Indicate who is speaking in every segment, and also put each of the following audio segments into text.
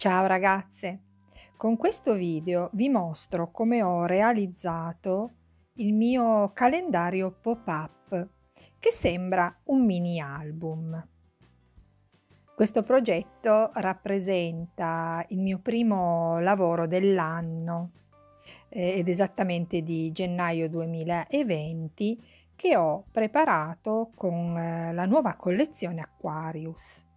Speaker 1: Ciao ragazze! Con questo video vi mostro come ho realizzato il mio calendario pop-up che sembra un mini album. Questo progetto rappresenta il mio primo lavoro dell'anno eh, ed esattamente di gennaio 2020 che ho preparato con eh, la nuova collezione Aquarius.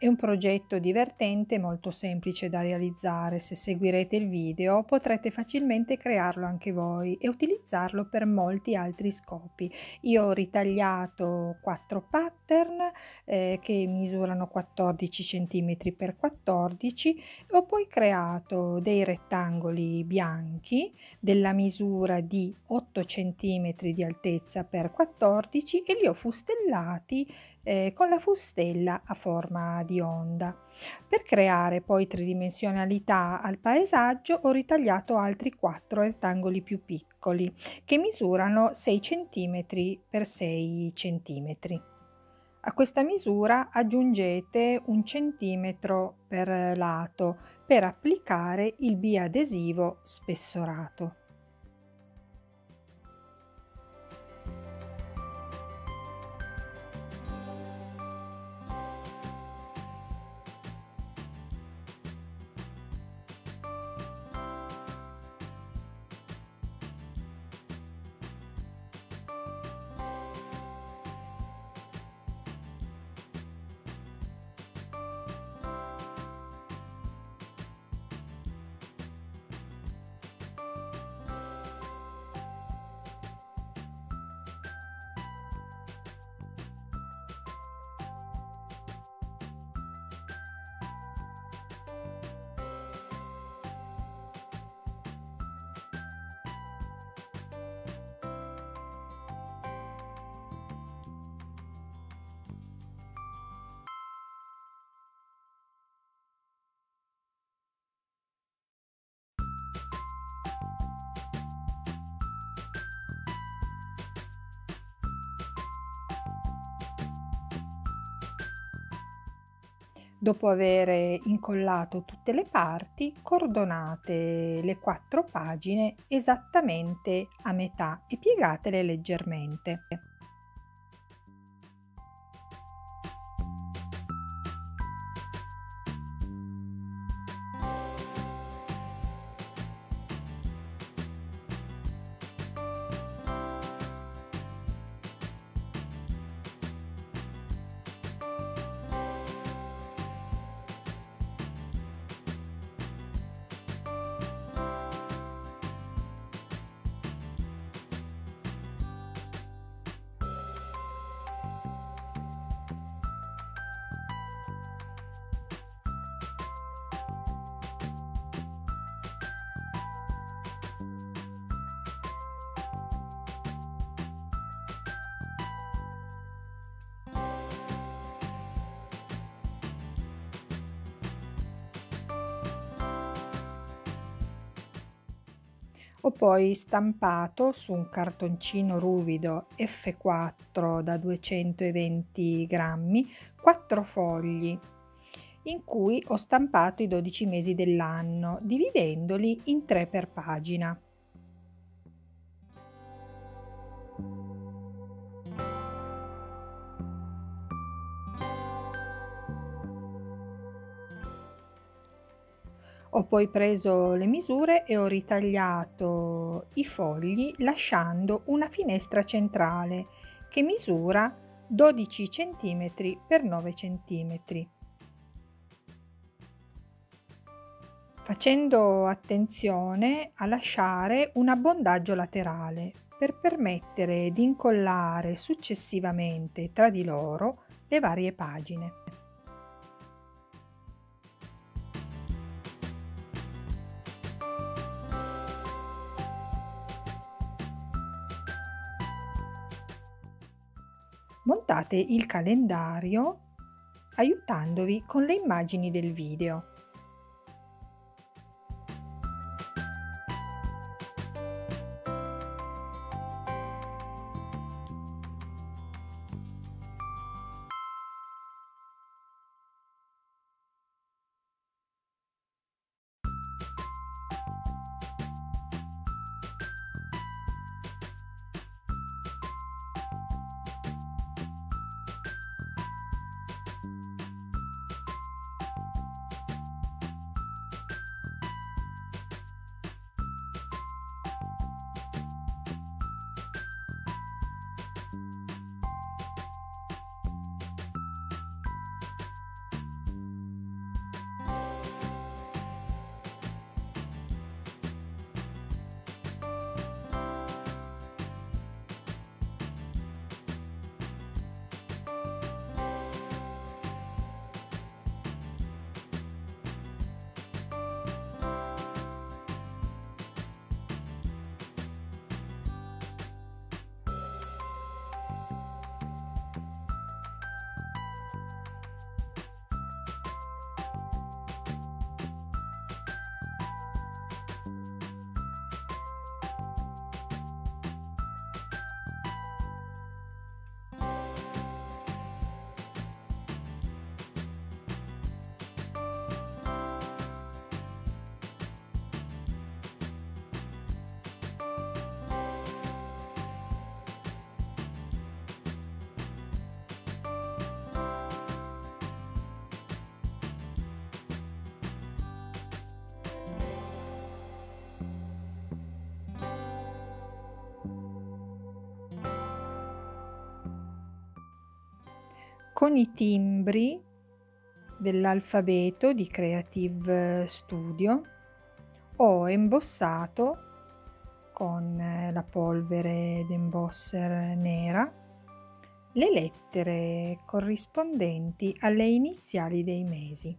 Speaker 1: È un progetto divertente e molto semplice da realizzare. Se seguirete il video potrete facilmente crearlo anche voi e utilizzarlo per molti altri scopi. Io ho ritagliato quattro pattern eh, che misurano 14 cm x 14 ho poi creato dei rettangoli bianchi della misura di 8 cm di altezza per 14 e li ho fustellati eh, con la fustella a forma di onda. Per creare poi tridimensionalità al paesaggio ho ritagliato altri quattro rettangoli più piccoli che misurano 6 cm x 6 cm. A questa misura aggiungete un centimetro per lato per applicare il biadesivo spessorato. Dopo aver incollato tutte le parti, cordonate le quattro pagine esattamente a metà e piegatele leggermente. Ho poi stampato su un cartoncino ruvido F4 da 220 grammi quattro fogli in cui ho stampato i 12 mesi dell'anno dividendoli in tre per pagina. Poi preso le misure e ho ritagliato i fogli lasciando una finestra centrale che misura 12 cm x 9 cm. Facendo attenzione a lasciare un abbondaggio laterale per permettere di incollare successivamente tra di loro le varie pagine. Montate il calendario aiutandovi con le immagini del video. Con i timbri dell'alfabeto di Creative Studio ho embossato con la polvere d'embosser nera le lettere corrispondenti alle iniziali dei mesi.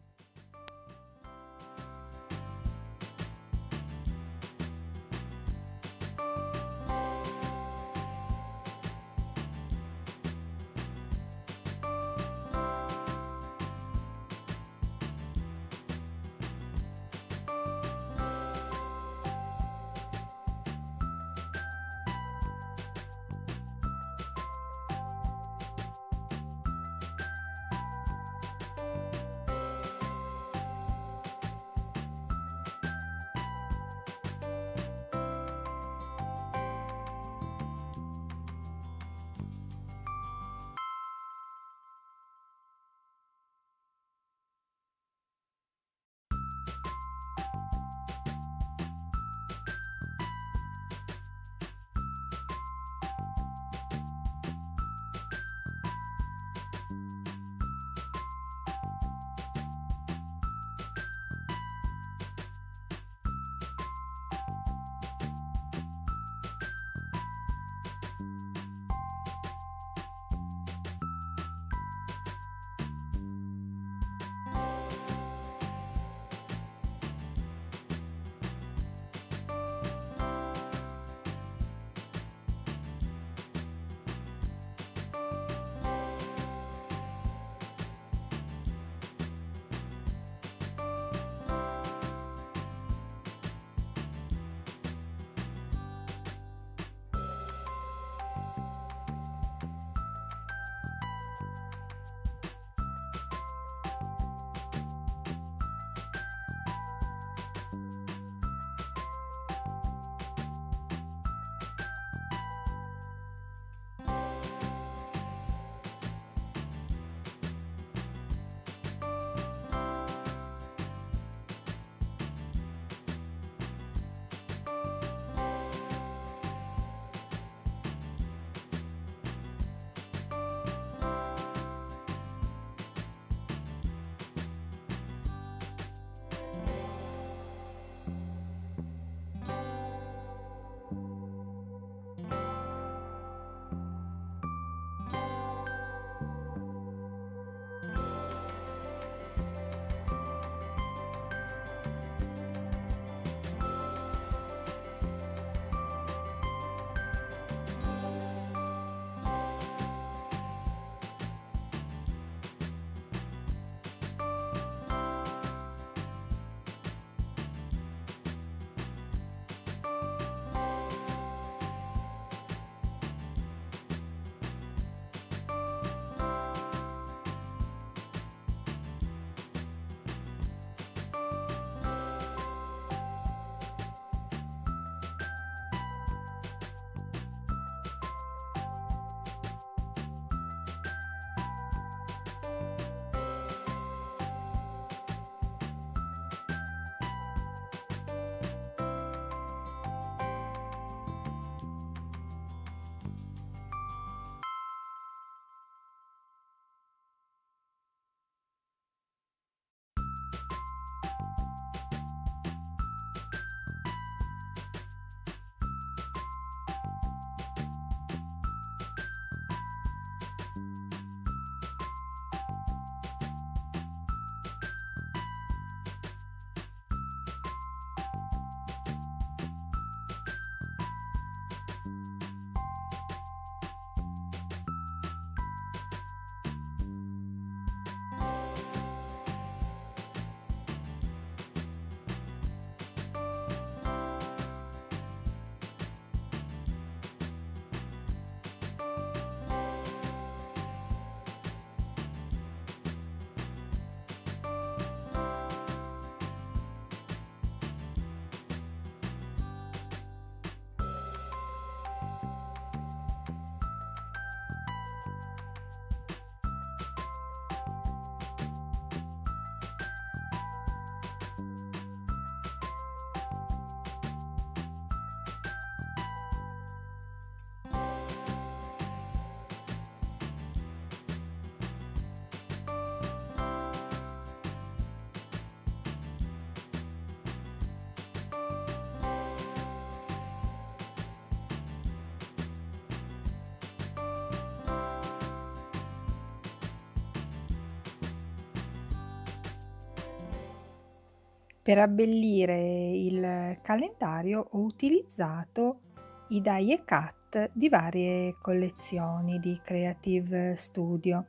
Speaker 1: Per abbellire il calendario ho utilizzato i die e cut di varie collezioni di Creative Studio.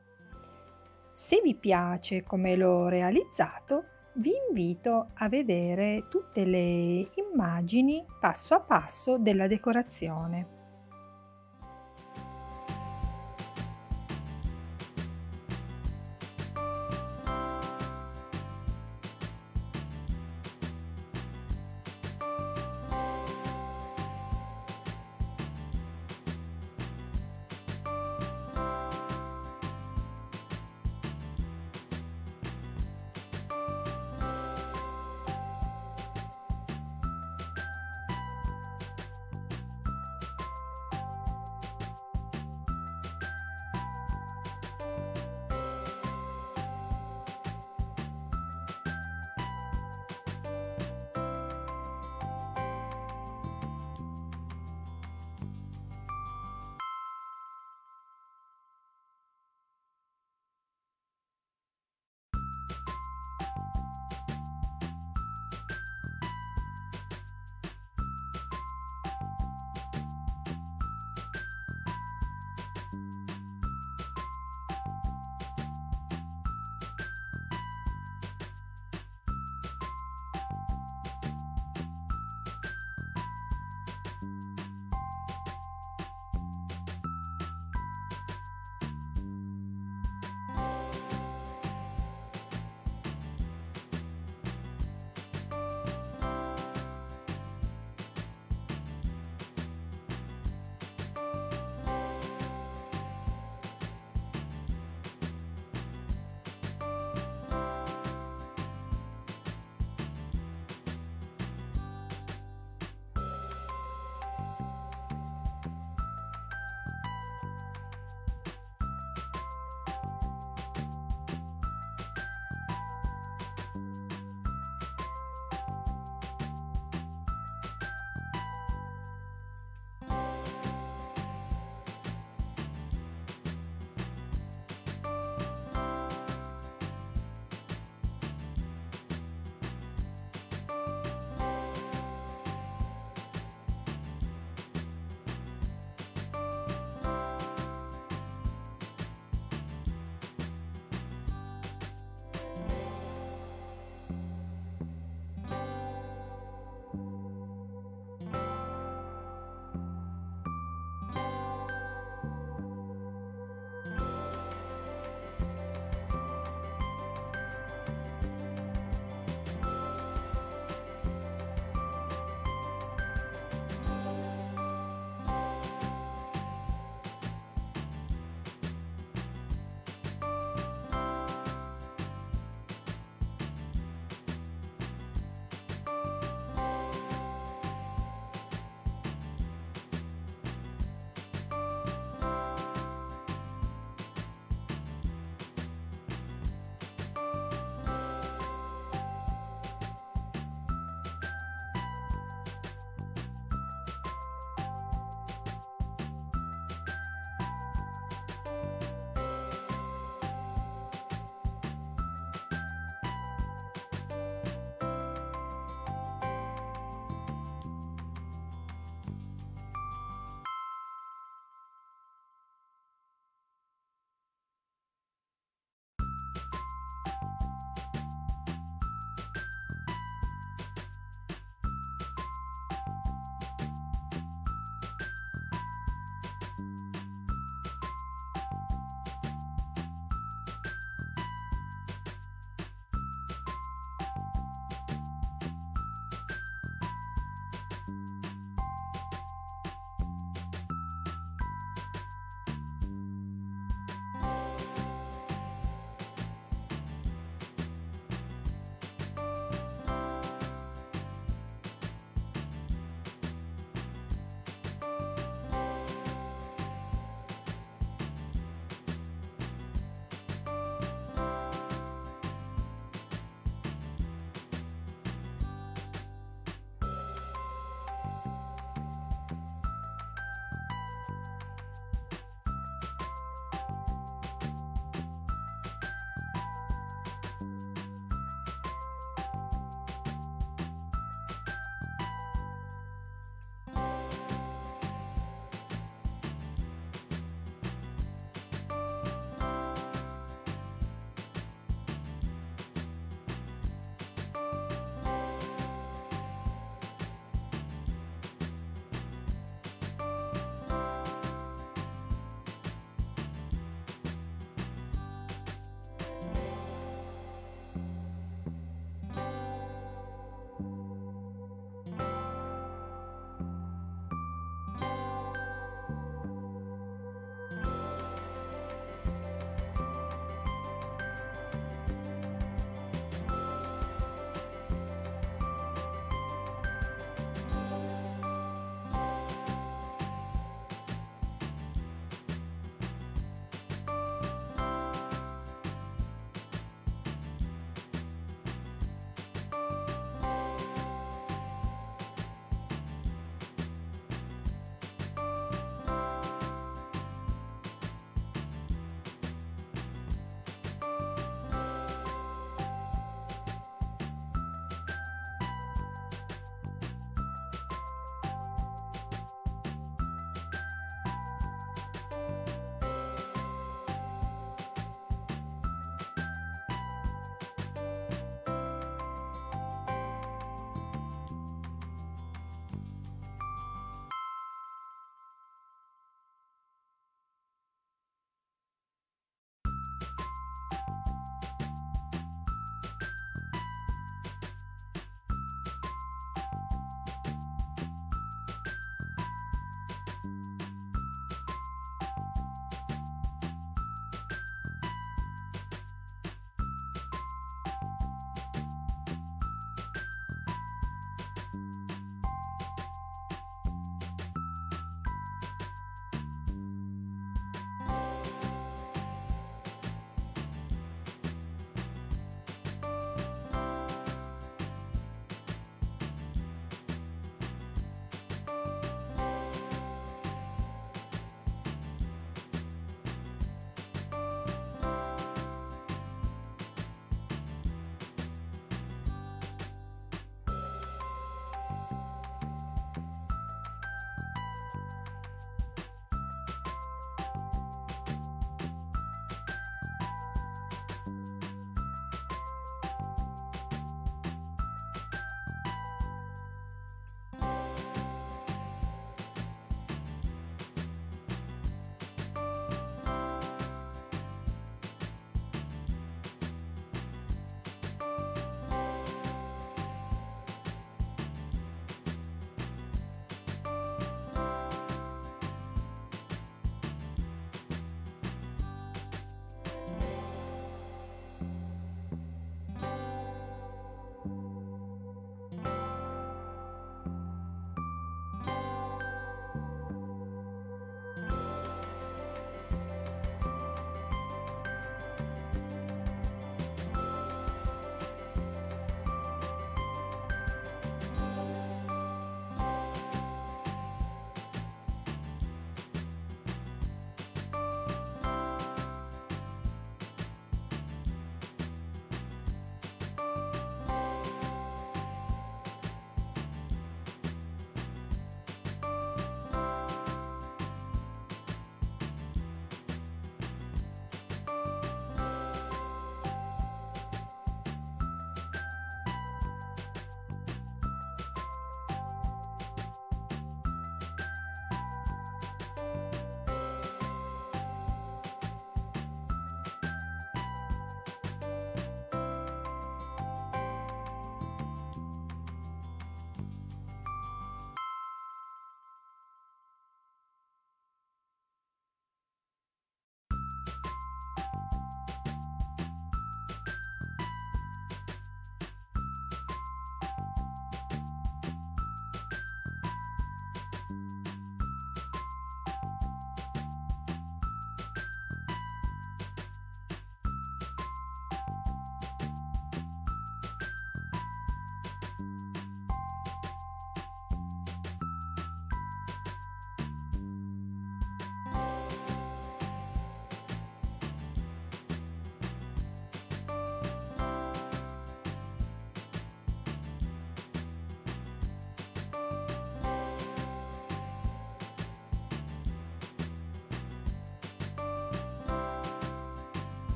Speaker 1: Se vi piace come l'ho realizzato, vi invito a vedere tutte le immagini passo a passo della decorazione.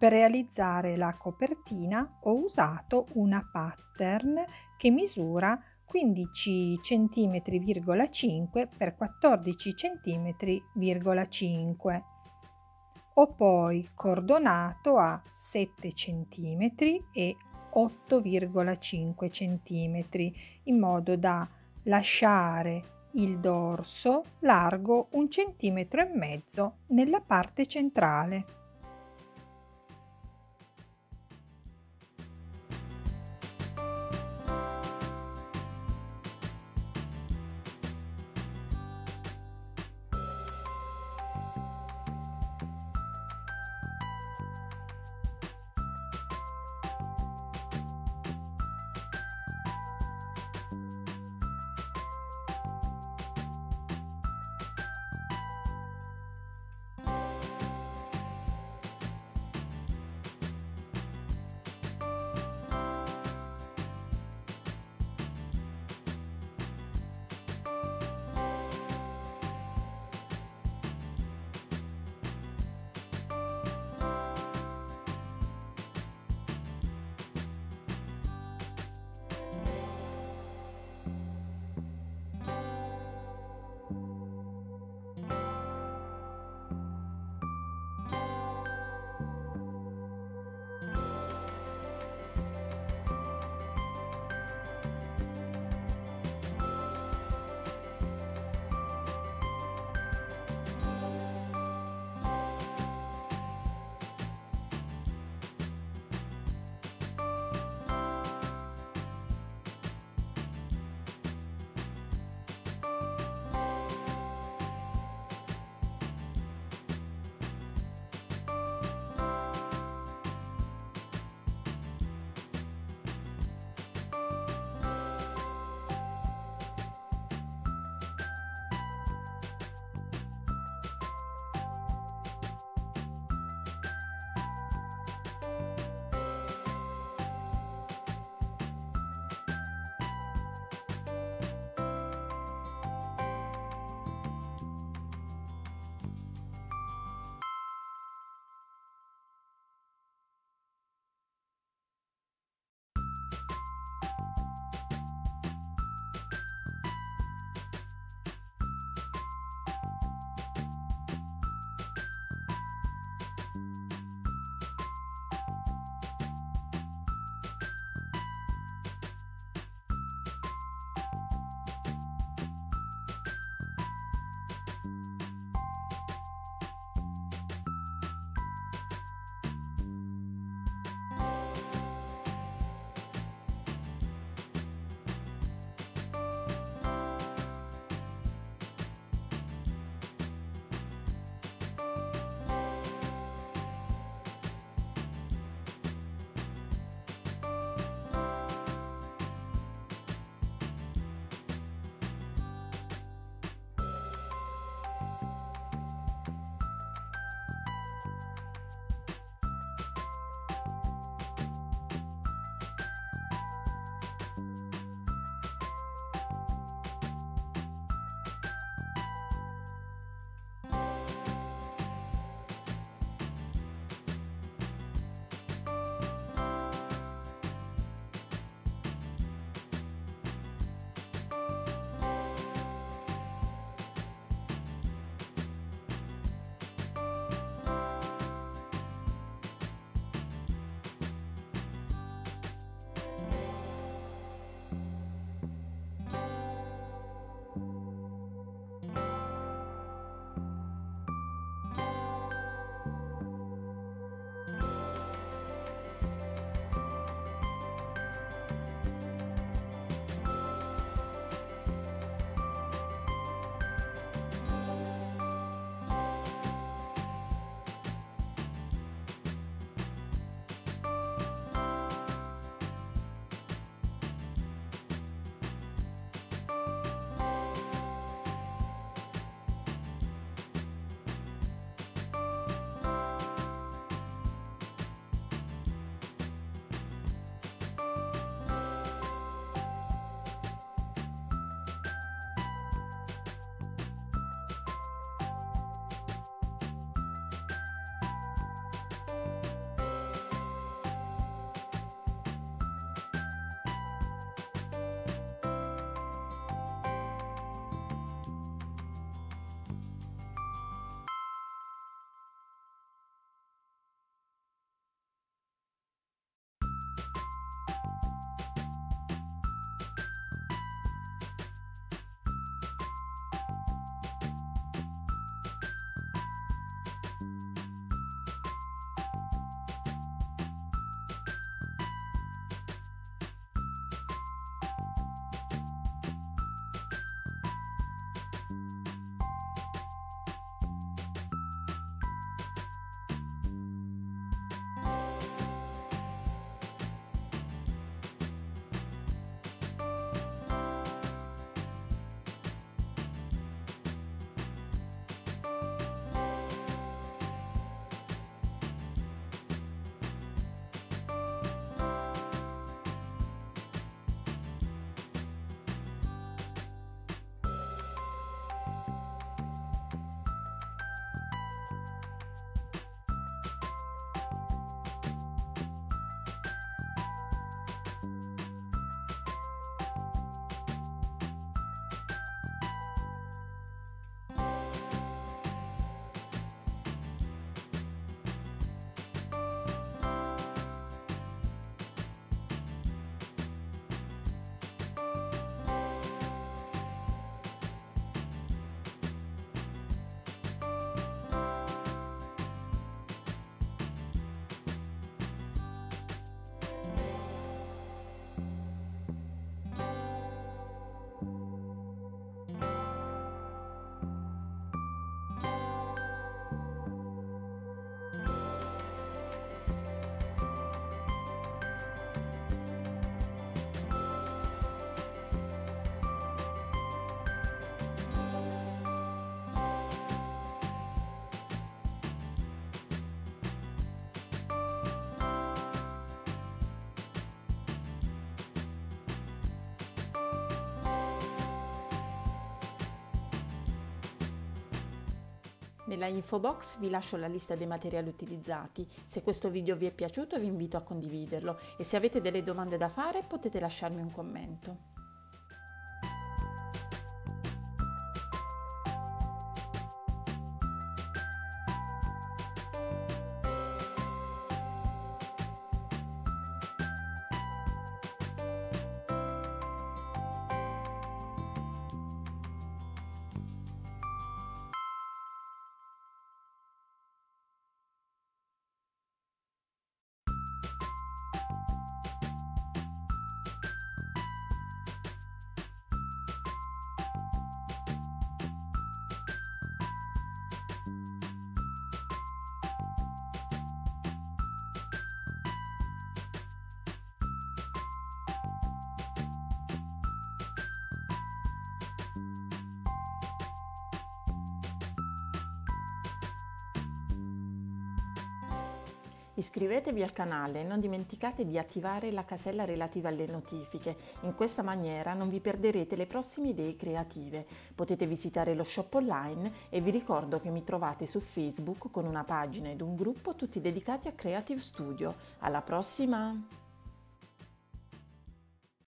Speaker 1: Per realizzare la copertina ho usato una pattern che misura 15 cm,5 x 14 cm,5. Ho poi cordonato a 7 cm e 8,5 cm in modo da lasciare il dorso largo un centimetro e mezzo nella parte centrale.
Speaker 2: Nella info box vi lascio la lista dei materiali utilizzati. Se questo video vi è piaciuto vi invito a condividerlo e se avete delle domande da fare potete lasciarmi un commento. Iscrivetevi al canale e non dimenticate di attivare la casella relativa alle notifiche, in questa maniera non vi perderete le prossime idee creative. Potete visitare lo shop online e vi ricordo che mi trovate su Facebook con una pagina ed un gruppo tutti dedicati a Creative Studio. Alla prossima!